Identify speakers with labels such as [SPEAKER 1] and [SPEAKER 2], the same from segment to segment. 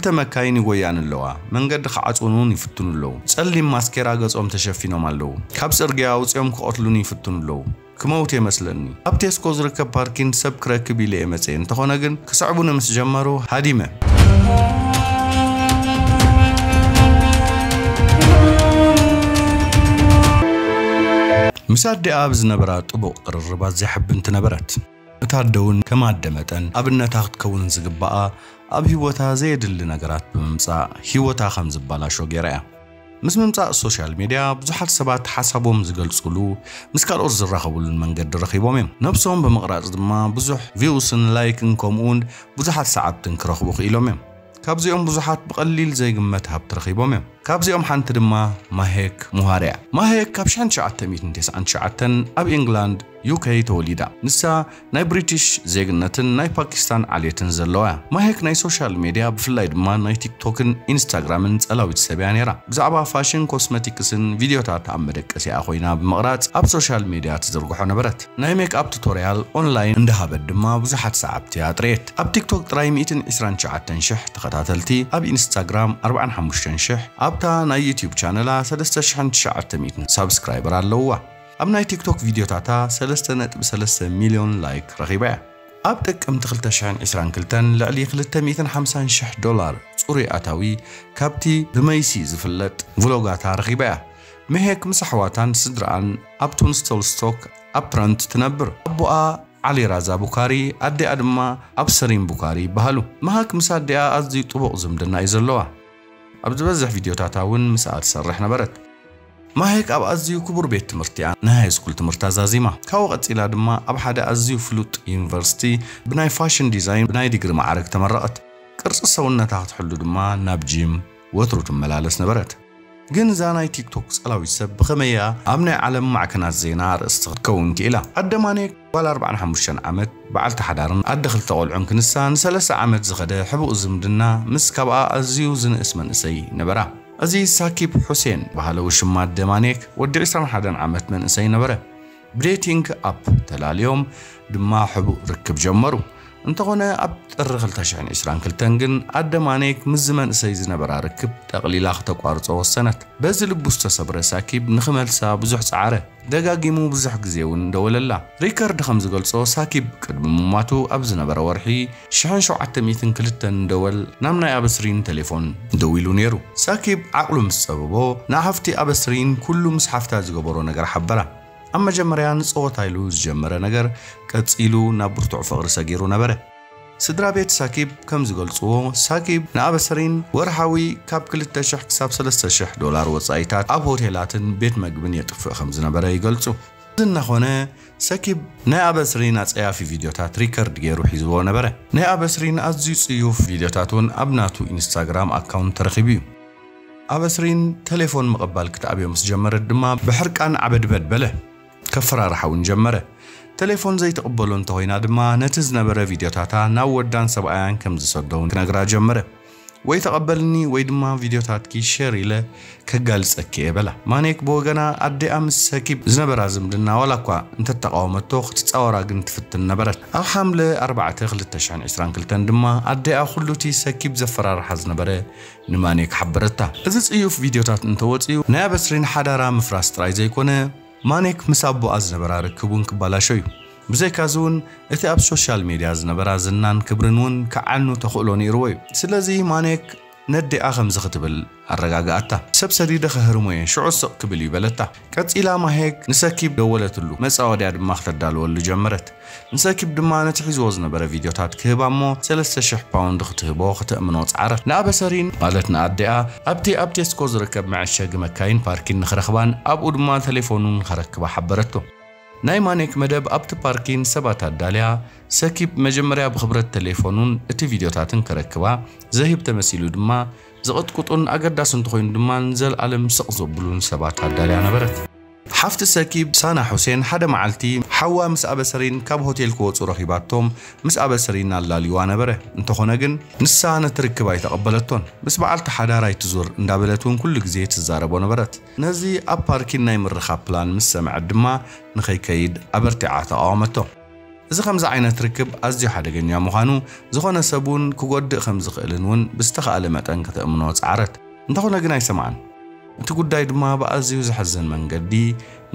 [SPEAKER 1] ክልተ መካይን ይጎያን ኣለዋ መንገዲ ክዓፅውን እውን ይፍትኑ ኣለዉ ጸሊም ማስኬራ ገጾም ተሸፊኖም ኣለዉ ካብ ጽርግያ ኣውፅኦም ክቐትሉን ይፍትኑ ኣለዉ ክመውት የመስለኒ። ኣብ Tesco ዝርከብ parking ሰብ ክረክብ ኢለ መፅአ እንተኾነ ግን ክስዕቡኒ ምስ ጀመሩ ሃዲመ። ምስ ኣዲኣ ኣብ ዝነበራ ጥቡቕ ቅርርባት ዘይሕብንቲ ነበረት እታ ደውን ከማደመጠን ኣብነታ ክትከውን ዝግባኣ ኣብ ሂወታ ዘየድሊ ነገራት ብምምፃእ ሂወታ ከም ዝባላሾ ገይራ እያ ምስ ምምፃእ ሶሻል ሚድያ ብዙሓት ሰባት ሓሳቦም ዝገልጹሉ ምስ ካልኦት ዝራኸቡሉን መንገዲ ረኺቦም እዮም ነብሶም ብምቕራጽ ድማ ብዙሕ ቪውስን ላይክን ከምኡውን ብዙሓት ሰዓብትን ክረኽቡ ክኢሎም እዮም ካብዚኦም ብዙሓት ብቐሊል ዘይግመት ሃብቲ ረኺቦም እዮም ካብዚኦም ሓንቲ ድማ ማሄክ ሙሃርያ ማሄክ ካብ 1999 ኣብ ኢንግላንድ ዩኬ ተወሊዳ ንሳ ናይ ብሪቲሽ ዜግነትን ናይ ፓኪስታን ዓሌትን ዘለዋ። እያ ማሄክ ናይ social media ብፍላይ ድማ ናይ TikTok ን Instagram ን ጸላዊት ሰብ እያ ነይራ። ብዛዕባ fashion cosmetics ን ቪድዮታት ኣብ መደቀሲኣ ኮይና ብምቕራጽ ኣብ social media ትዝርግሖ ነበረት። ናይ makeup tutorial online እንዳሃበት ድማ ብዙሓት ሰዓብቲ እያ ጥርየት። ኣብ TikTok ጥራይ 129,000 ተኸታተልቲ ኣብ Instagram 45,000 ኣብታ ናይ YouTube ቻነላ 3,900 subscriber ኣለውዋ ኣብ ናይ ቲክቶክ ቪድዮታታ 3.3 ሚልዮን ላይክ ረኺባ እያ ኣብ ጥቅምቲ 2022 ልዕሊ 250,000 ዶላር ጽሩይ ኣታዊ ካብቲ ብመይሲ ዝፍለጥ ቭሎጋታ ረኺባ እያ መሄክ ምስ ኣሕዋታን ስድራኣን ኣብ ቱንስተል ስቶክ ኣብ ፕረንት ትነብር ኣቦኣ ዓሊ ራዛ ቡካሪ ኣዴኣ ድማ ኣብሰሪን ቡካሪ ይበሃሉ መሃክ ምስ ኣዴኣ ኣዝዩ ጥቡቕ ዝምድና እዩ ዘለዋ ኣብ ዝበዝሕ ቪድዮታታ እውን ምስኣ ትሰርሕ ነበረት ማሄክ ኣብ ኣዝዩ ክቡር ቤት ትምህርቲ እያ ናይ ሃይስኩል ትምህርቲ ኣዛዚማ ካብኡ ቀፂላ ድማ ኣብ ሓደ ኣዝዩ ፍሉጥ ዩኒቨርሲቲ ብናይ ፋሽን ዲዛይን ብናይ ዲግሪ ማዕረግ ተመረቐት ቅርፂ ሰውነታ ክትሕሉ ድማ ናብ ጂም ወትሩ ትመላለስ ነበረት ግን እዛ ናይ ቲክቶክ ጸላዊት ሰብ ብኸመያ ኣብ ናይ ዓለም ማዕከናት ዜና ርእስቲ ክትከውን ክኢላ ኣደ ማኔክ ጓል 45 ዓመት በዓልቲ ሓዳርን ኣደ ክልተ ቆልዑን ክንሳ ንሰለስተ ዓመት ዝኸደ ሕቡእ ዝምድና ምስ ካብኣ ኣዝዩ ዝንእስ መንእሰይ ነበራ እዚ ሳኪብ ሑሴን ባህለ ውሽማ ኣደ ማኔክ ወዲ 21 ዓመት መንእሰይ ነበረ። ብ dating app ተላልዮም ድማ ሕቡእ ርክብ ጀመሩ እንተኾነ ኣብ ጥሪ 2022 ግን ኣደ ማኔክ ምስ መንእሰይ ዝነበራ ርክብ ጠቕሊላ ክተቋርጾ ወሰነት በዚ ልቡ ዝተሰብረ ሳኪብ ንኽመልሳ ብዙሕ ፃዕረ ደጋጊሙ ብዙሕ ግዜ እውን ደወለላ ሪከርድ ከም ዝገልጾ ሳኪብ ቅድሚ ምሟቱ ኣብ ዝነበረ ወርሒ 1702 ደወል ናብ ናይ ኣበስሪን ቴሌፎን ደው ኢሉ ነይሩ ሳኪብ ዓቕሉ ምስ ፀበቦ ንሓፍቲ ኣበስሪን ኩሉ ምስ ሓፍታ ዝገበሮ ነገር ሓበራ ኣብ መጀመርያ ንፀወታ ኢሉ ዝጀመረ ነገር ቀፂሉ ናብ ብርቱዕ ፍቕሪ ሰጊሩ ነበረ። ስድራ ቤት ሳኪብ ከም ዝገልፅዎ ሳኪብ ንኣበሰሪን ወርሓዊ ካብ 2,000 ክሳብ 3,000 ዶላር ወፃኢታት ኣብ ሆቴላትን ቤት መግብን የጥፍእ ከም ዝነበረ ይገልጹ። እዚ እናኾነ ሰኪብ ናይ ኣበስሪን ኣፀያፊ ቪድዮታት record ገይሩ ሒዝዎ ነበረ። ናይ ኣበስሪን ኣዝዩ ጽዩፍ ቪድዮታት እውን ኣብ ናቱ ኢንስታግራም account ተረኺቡ እዩ። ኣበስሪን ቴሌፎን ምቕባል ክትኣብዮ ምስ ጀመረት ድማ ብሕርቃን ዓበድበድ በለ ከፈራርሓ እውን ጀመረ። ቴሌፎን ዘይተቐበሎ እንተኮይና ድማ ነቲ ዝነበረ ቪድዮታታ ናብ ወዳን ሰብኣያን ከም ዝሰደውን ክነግራ ጀመረ። ወይ ተቐበልኒ ወይ ድማ ቪድዮታትኪ share ኢለ ከጋልፀኪ እየ በላ ማኔክ ብወገና ኣዴኣ ምስ ሰኪብ ዝነበራ ዝምድና ዋላ እኳ እንተተቃወመቶ ክትፃወራ ግን ትፍትን ነበረት። ኣብ ሓምለ 4 2022 ድማ ኣዴኣ ኩሉ እቲ ሰኪብ ዘፈራርሓ ዝነበረ ንማኔክ ሓበረታ። እዚ ፅዩፍ ቪድዮታት እንተወፅዩ ናይ ኣበስሪን ሓዳራ ምፍራስ ጥራይ ዘይኮነ ማኔክ ምስ ኣቦኣ ዝነበራ ርክብ እውን ክበላሾ እዩ ብዘይካዚ እውን እቲ ኣብ ሶሻል ሚድያ ዝነበራ ዝናን ክብርን እውን ክዓኑ ተኽእሎ ነይርዎ እዩ። ስለዚ ማኔክ ነዴኣ ከምዚ ክትብል ኣረጋግኣታ ሰብ ሰዲደ ከህርሞ እየ ሽዑ ስቕ ክብል ይበለታ ቀፂላ ማሄክ ንሰኪብ ደወለትሉ መፃወድያ ድማ ክተዳልወሉ ጀመረት ንሰኪብ ድማ ነቲ ሒዝዎ ዝነበረ ቪድዮታት ክህባ እሞ 3,000 ፓውንድ ክትህቦ ክትእምኖ ፃዕረት ንኣበሰሪን ማለት ንኣዴኣ ኣብቲ ኣብ ቴስኮ ዝርከብ መዐሸጊ መካይን ፓርኪን ንኽረኽባን ኣብኡ ድማ ቴሌፎኑን ከረክባ ሓበረቶ نایمانێک مەدەب ئەپت پارکین سەباتاددالیا سەکیب مەجمەریا بخبرەت تەلێفۆنون ئەتی ڤیددیۆتاتن کەرەکەوە زەهب تەمەسیلودما زغت قوتون ئەگەر داسن خۆیندمان زەل ئەلم سەقزۆ بلون سەباتاددالیانە بەرێت. حفت سەکیب سانە حوسێن حەدە معالتی ሓዋ ምስ ኣበሰሪን ካብ ሆቴል ክወፁ ረኺባቶም ምስ ኣበሰሪን ኣላልይዋ ነበረ እንተኾነ ግን ንሳ ነቲ ርክብ ኣይተቐበለቶን። ምስ በዓልቲ ሓዳራይ ትዙር እንዳበለት እውን ኩሉ ግዜ ትዛረቦ ነበረት። ነዚ ኣብ ፓርኪን ናይ ምርኻብ ፕላን ምስ ሰምዐት ድማ ንኸይከይድ ኣበርቲዓ ተቃወመቶ። እዚ ከምዚ ዓይነት ርክብ ኣዝዩ ሓደገኛ ምዃኑ ዝኾነ ሰብ እውን ክጎድእ ከም ዝኽእልን እውን ብዝተኸኣለ መጠን ከተእምኖ ፃዕረት እንተኾነ ግን ኣይሰማዓን እቲ ጉዳይ ድማ ብኣዝዩ ዘሐዝን መንገዲ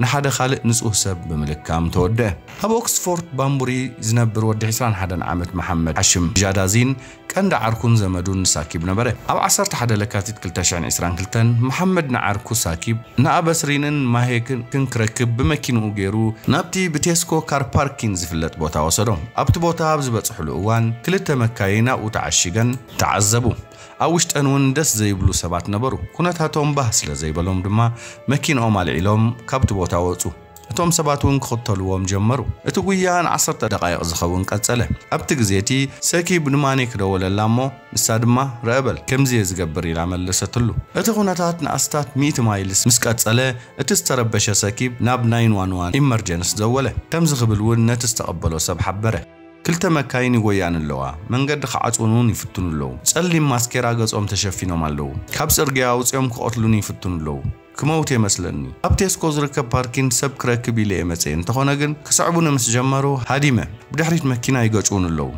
[SPEAKER 1] ንሓደ ካልእ ንጹህ ሰብ ብምልካም ተወድአ ኣብ ኦክስፎርድ ባምቡሪ ዝነብር ወዲ 21 ዓመት መሓመድ ሓሽም ጃዳዚን ቀንዲ ዓርኩን ዘመዱን ሳኪብ ነበረ። ኣብ 11 ለካቲት 222 መሓመድ ንዓርኩ ሳኪብ ንኣበስሪንን ማሄክን ክንክረክብ ብመኪንኡ ገይሩ ናብቲ ብቴስኮ car parking ዝፍለጥ ቦታ ወሰዶም ኣብቲ ቦታ ኣብ ዝበፅሕሉ እዋን ክልተ መካይን ኣብኡ ተዓሽገን ተዓዘቡ ኣብ ውሽጠን እውን ደስ ዘይብሉ ሰባት ነበሩ። ኩነታቶም ባህ ስለ ዘይበሎም ድማ መኪንኦም ኣልዒሎም ካብቲ ቦታ ወፁ። እቶም ሰባት እውን ክኽተልዎም ጀመሩ። እቲ ጉያ ን10 ደቃይቕ ዝኸውን ቀጸለ። ኣብቲ ግዜ እቲ ሰኪብ ንማኔክ ደወለላ እሞ ንሳ ድማ ረአበል ከምዚ ዝገብር ኢላ መለሰትሉ። እቲ ኩነታት ንኣስታት 100 miles ምስ ቀጸለ እቲ ዝተረበሸ ሰኪብ ናብ 911 ኢመርጀንስ ዘወለ። ከምዚ ክብል እውን ነቲ ዝተቐበሎ ሰብ ሓበረ ክልተ መካይን ይጎያን ኣለዋ መንገዲ ክዓፅውን እውን ይፍትኑ ኣለዉ ጸሊም ማስኬራ ገጾም ተሸፊኖም ኣለዉ። ካብ ጽርግያ ኣውፅኦም ክቐትሉን ይፍትኑ ኣለዉ ክመውት የመስለኒ። ኣብ ቴስኮ ዝርከብ ፓርኪን ሰብ ክረክብ ኢለ የመፀ። እንተኾነ ግን ክስዕቡኒ ምስ ጀመሩ ሃዲመ ብድሕሪት መኪና ይገጭውን ኣለዉ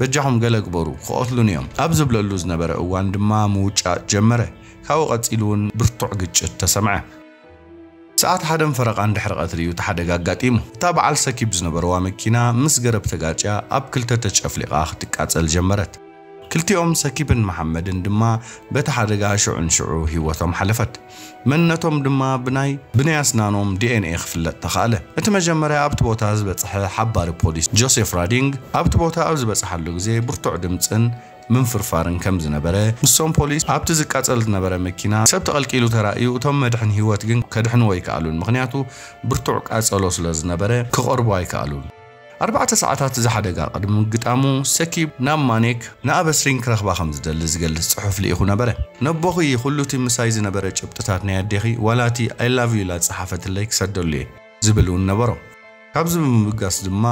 [SPEAKER 1] በጃኹም ገለ ግበሩ ክቐትሉን እዮም። ኣብ ዝብለሉ ዝነበረ እዋን ድማ ምውጫእ ጀመረ። ካብኡ ቀፂሉ እውን ብርቱዕ ግጭት ተሰምዐ ساعت حدم فرق عند حرقت ريو تحدق قاتيمو تابع على سكيب زنبر وامكينا مسقرب تقاتيا أب كلتا تشعف لقاخ تقاتل جمرت كلتيوم سكيبن محمدن دما بتحرقا شعن شعو هيوتهم حلفت منتهم دما بناي بناي اسنانهم دي ان اي خفلت تخاله انت مجمريا ابت بوتا زبصح حبار بوليس جوزيف رادينغ ابت بوتا ابز بصحلو غزي برتع دمصن ምንፍርፋርን ከም ዝነበረ ንሶም ፖሊስ ኣብቲ ዝቃፀል ዝነበረ መኪና ሰብ ተቐልቂሉ ተራእዩ። እቶም መድሕን ሂወት ግን ከድሕንዎ ኣይከኣሉን ምክንያቱ ብርቱዕ ቃፀሎ ስለ ዝነበረ ክቐርቡ ኣይከኣሉን። ኣርባዕተ ሰዓታት እዚ ሓደጋ ቅድሚ ምግጣሙ ሰኪብ ናብ ማኔክ ንኣበስሪን ክረኽባ ከም ዝደሊ ዝገልጽ ጽሑፍ ልኢኹ ነበረ። ነቦኺ ኩሉ እቲ ምሳይ ዝነበረ ጭብጥታት ናይ ኣዴኺ ዋላቲ I love you ኢላ ፀሓፈትለይ ክሰደሉ እየ ዝብል እውን ነበሮ። ካብዚ ብምብጋስ ድማ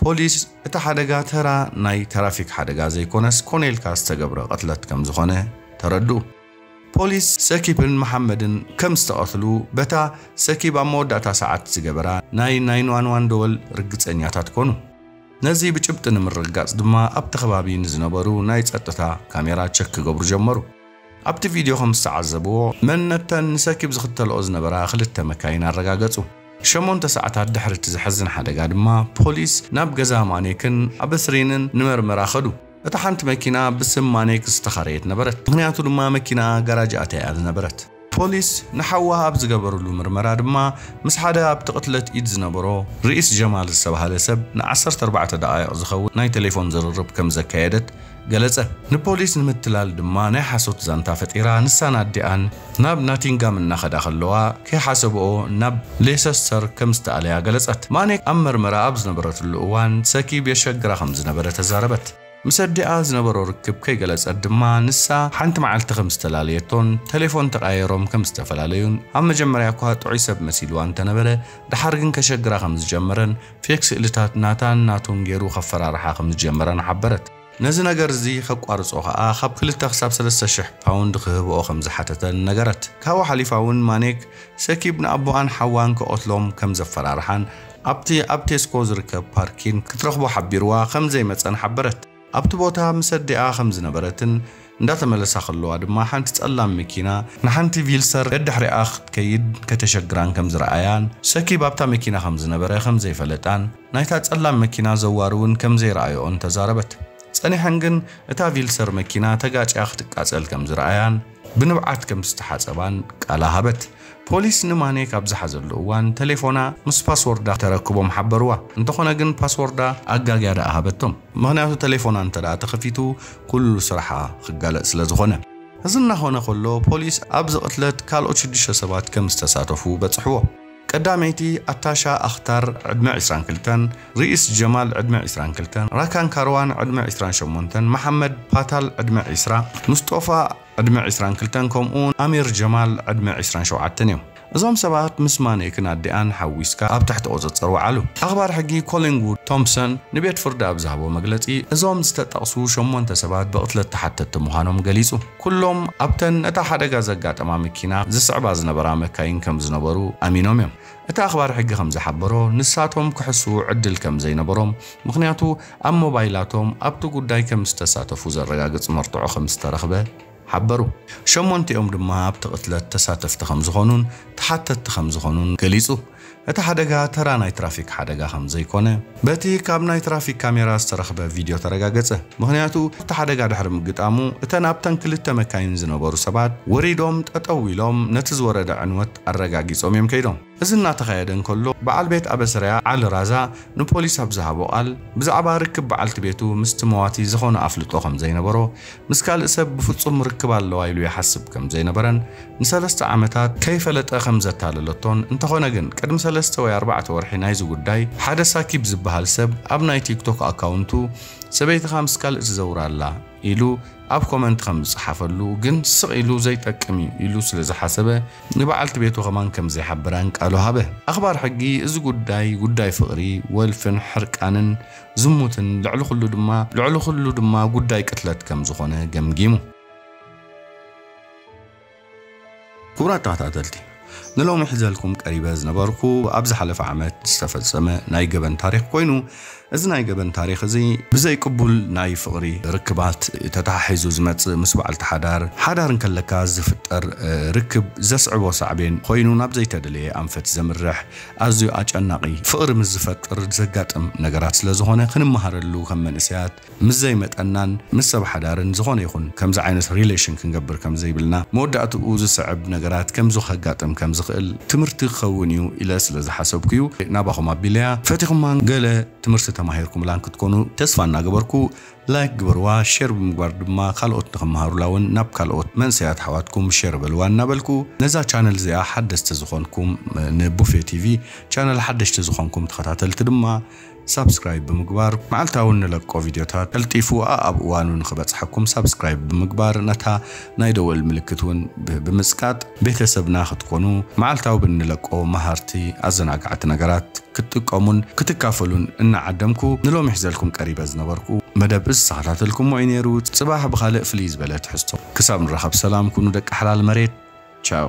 [SPEAKER 1] ፖሊስ እቲ ሓደጋ ተራ ናይ ትራፊክ ሓደጋ ዘይኮነስ ኮነ ኢልካ ዝተገብረ ቅትለት ከም ዝኾነ ተረድኡ ፖሊስ ሰኪብን መሓመድን ከም ዝተቐትሉ በታ ሰኪብ ኣብ መወዳእታ ሰዓት ዝገበራ ናይ 911 ደወል ርግጸኛታት ኮኑ። ነዚ ብጭብጢ ንምርጋፅ ድማ ኣብቲ ከባቢ ንዝነበሩ ናይ ፀጥታ ካሜራ check ክገብሩ ጀመሩ። ኣብቲ ቪድዮ ከም ዝተዓዘብዎ መንነተን ንሰኪብ ዝኽተልኦ ዝነበራ ክልተ መካይን ኣረጋገጹ ሸሞንተ ሰዓታት ድሕሪ እቲ ዝሕዝን ሓደጋ ድማ ፖሊስ ናብ ገዛ ማኔክን ኣበስሪንን ንመርመራ ኸዱ እታ ሓንቲ መኪና ብስም ማኔክ ዝተኸረየት ነበረት ምክንያቱ ድማ መኪና ጋራጅ ኣትያ ዝነበረት ፖሊስ ንሓዋ ኣብ ዝገበርሉ ምርመራ ድማ ምስ ሓደ ኣብቲ ቅትለት ኢድ ዝነበሮ ርኢስ ጀማል ዝተባሃለ ሰብ ን14 ደቃይቕ ዝኸውን ናይ ቴሌፎን ዝርርብ ከም ዘካየደት ገለጸ። ንፖሊስ ንምትላል ድማ ናይ ሓሶት ዛንታ ፈጢራ ንሳን ኣዲኣን ናብ ናቲንጋም እናኸዳ ከለዋ ከይሓሰብኦ ናብ ሌሰስተር ከም ዝተኣለያ ገለጸት። ማኔክ ኣብ መርመራ ኣብ ዝነበረትሉ እዋን ሰኪብ የሸግራ ከም ዝነበረ ተዛረበት። ምስ ኣዲኣ ዝነበሮ ርክብ ከይገለጸት ድማ ንሳ ሓንቲ መዓልቲ ከም ዝተላለየቶን ቴሌፎን ተቃየሮም ከም ዝተፈላለዩን ኣብ መጀመርያ እኳ ጥዑይ ሰብ መሲልዋ እንተነበረ ድሓር ግን ከሸግራ ከም ዝጀመረን ፌክ ስእልታት ናታን ናቱን ገይሩ ከፈራርሓ ከም ዝጀመረን ሓበረት ነዚ ነገር እዚ ከቋርፆ ከዓ ካብ 2 ክሳብ 3,000 ፓውንድ ክህብኦ ከም ዝሓተተን ነገረት ካብኡ ሓሊፋ እውን ማኔክ ሰኪብ ንኣቦኣን ሓዋን ክቐትሎም ከም ዘፈራርሓን ኣብቲ ኣብ ቴስኮ ዝርከብ ፓርኪን ክትረኽቦ ሓቢርዋ ከም ዘይመፀን ሓበረት ኣብቲ ቦታ ምስ ኣዲኣ ከም ዝነበረትን እንዳተመለሳ ከለዋ ድማ ሓንቲ ጸላም መኪና ንሓንቲ ቪልሰር ደድሕሪኣ ክትከይድ ከተሸግራን ከም ዝረኣያን ሰኪብ ኣብታ መኪና ከም ዝነበረ ከም ዘይፈለጣን ናይታ ጸላም መኪና ዘዋር እውን ከም ዘይረኣዮን ተዛረበት ጸኒሐን ግን እታ ቪልሰር መኪና ተጋጭያ ክትቃጸል ከም ዝረኣያን ብንብዓት ከም ዝተሓፀባን ቃላ ሃበት ፖሊስ ንማኔክ ኣብ ዝሓዘሉ እዋን ቴሌፎና ምስ ፓስወርዳ ተረክቦም ሓበርዋ። እንተኾነ ግን ፓስወርዳ ኣጋግያ ደኣ ሃበቶም ምክንያቱ ቴሌፎና እንተ ደኣ ተኸፊቱ ኩሉ ስራሓ ክጋለጥ ስለ ዝኾነ። እዚ እናኾነ ከሎ ፖሊስ ኣብ ዝቕትለት ካልኦት ሽዱሽተ ሰባት ከም ዝተሳተፉ በፅሕዎ قدامتي أتاشا أختار عدم إسران كلتن رئيس جمال عدم إسران كلتن راكان كاروان عدم إسران شمونتن محمد باتل عدم إسران مصطفى عدم إسران كلتن كومون أمير جمال عدم إسران شو يوم እዞም ሰባት ምስ ማኔክን ኣዲኣን ሓዊስካ ኣብ ትሕቲ ቁፅፅር ውዓሉ ኣኽባር ሕጊ ኮሊንግውድ ቶምሰን ንቤት ፍርዲ ኣብ ዝሃቦ መግለፂ እዞም ዝተጠቕሱ ሸሞንተ ሰባት ብቕትለት ተሓተቲ ምዃኖም ገሊጹ ኩሎም ኣብተን እታ ሓደጋ ዘጋጠማ መኪና ዝስዕባ ዝነበራ መካይን ከም ዝነበሩ ኣሚኖም እዮም እቲ ኣኽባሪ ሕጊ ከም ዝሓበሮ ንሳቶም ክሕስቡ ዕድል ከም ዘይነበሮም ምክንያቱ ኣብ ሞባይላቶም ኣብቲ ጉዳይ ከም ዝተሳተፉ ዘረጋግፅ መርትዖ ከም ዝተረኽበ ሓበሩ። ሸሞንቲኦም ድማ ኣብቲ ቅትለት ተሳተፍቲ ከም ዝኾኑን ተሓተቲ ከም ዝኾኑን ገሊጹ። እቲ ሓደጋ ተራ ናይ ትራፊክ ሓደጋ ከም ዘይኮነ በቲ ካብ ናይ ትራፊክ ካሜራ ዝተረኽበ ቪድዮ ተረጋገፀ ምክንያቱ እቲ ሓደጋ ድሕሪ ምግጣሙ እተን ኣብተን ክልተ መካይን ዝነበሩ ሰባት ወሪዶም ጠጠው ኢሎም ነቲ ዝወረደ ዕንወት ኣረጋጊፆም እዮም ከይዶም እዚ እናተኻየደ እንከሎ በዓል ቤት ኣበስርያ ዓሊ ራዛ ንፖሊስ ኣብ ዝሃቦ ቃል ብዛዕባ ርክብ በዓልቲ ቤቱ ምስቲ መዋቲ ዝኾነ ኣፍልጦ ከም ዘይነበሮ ምስ ካልእ ሰብ ብፍጹም ርክብ ኣለዋ ኢሉ ይሓስብ ከም ዘይነበረን ንሰለስተ ዓመታት ከይፈለጠ ከም ዘታለለቶን እንተኾነ ግን ቅድሚ ሰለስተ ወይ ኣርባዕተ ወርሒ ናይዚ ጉዳይ ሓደ ሳኪብ ዝበሃል ሰብ ኣብ ናይ ቲክቶክ ኣካውንቱ ሰበይትኻ ምስ ካልእ ትዘውራ ኣላ ኢሉ ኣብ ኮመንት ከም ዝፀሓፈሉ ግን ስቕ ኢሉ ዘይጠቅም እዩ ኢሉ ስለ ዝሓሰበ ንበዓልቲ ቤቱ ኸማን ከም ዘይሓብራን ቃሉ ሃበ ኣኽባር ሕጊ እዚ ጉዳይ ጉዳይ ፍቕሪ ወልፍን ሕርቃንን ዝሙትን ልዕሊ ኩሉ ድማ ልዕሊ ኩሉ ድማ ጉዳይ ቅትለት ከም ዝኾነ ገምጊሙ ክቡራት ተኸታተልቲ ንሎሚ ሒዘልኩም ቀሪበ ዝነበርኩ ኣብ ዝሓለፈ ዓመት ዝተፈፀመ ናይ ገበን ታሪክ ኮይኑ እዚ ናይ ገበን ታሪክ እዚ ብዘይ ቅቡል ናይ ፍቕሪ ርክባት ተተሓሒዙ ዝመፅእ ምስ በዓልቲ ሓዳር ሓዳር እንከለካ ዝፍጠር ርክብ ዘስዕቦ ሳዕቤን ኮይኑ ናብ ዘይተደለየ ኣንፈት ዘምርሕ ኣዝዩ ኣጨናቂ ፍቕሪ ምስ ዝፈጥር ዘጋጥም ነገራት ስለ ዝኾነ ክንመሃረሉ ከም መንእሰያት ምስ ዘይመጠናን ምስ ሰብ ሓዳርን ዝኾነ ይኹን ከምዚ ዓይነት ሪሌሽን ክንገብር ከም ዘይብልና መወዳእትኡ ዝስዕብ ነገራት ከምዚ ከጋጥም ከም ዝኽእል ትምህርቲ ክኸውን እዩ ኢለ ስለ ዝሓሰብኩ እዩ ናባኹም ኣቢለያ ፈቲኹማን ገለ ትምህርቲ ተማሂርኩም ላን ክትኮኑ ተስፋ እናገበርኩ like ግበርዋ share ብምግባር ድማ ካልኦት ንክመሃሩላ እውን ናብ ካልኦት መንስያት ሓዋትኩም share በልዋ እናበልኩ ነዛ ቻነል እዚኣ ሓደስቲ ዝኾንኩም ንቡፌ TV channel ሓደሽቲ ዝኾንኩም ተኸታተልቲ ድማ subscribe ብምግባር መዓልታዊ ንለቆ ቪድዮታት ቀልጢፉ ኣብ እዋኑ ንክበፅሐኩም subscribe ብምግባር ነታ ናይ ደወል ምልክት እውን ብምጥቃስ ቤተሰብና ክትኮኑ መዓልታዊ ብንለቆ መሃርቲ ኣዘናጋዕቲ ነገራት ክትጥቀሙን ክትካፈሉን እናዓደምኩ ንሎሚ ሕዘልኩም ቀሪበ ዝነበርኩ መደብ እዚ ተኸታተልኩሞ እዩ ነይሩ። ፅባሕ ብካልእ ፍልይ ዝበለ ትሕዝቶ ክሳብ ንረኸብ። ሰላም ኩኑ ደቂ ሓላል መሬት። ቻው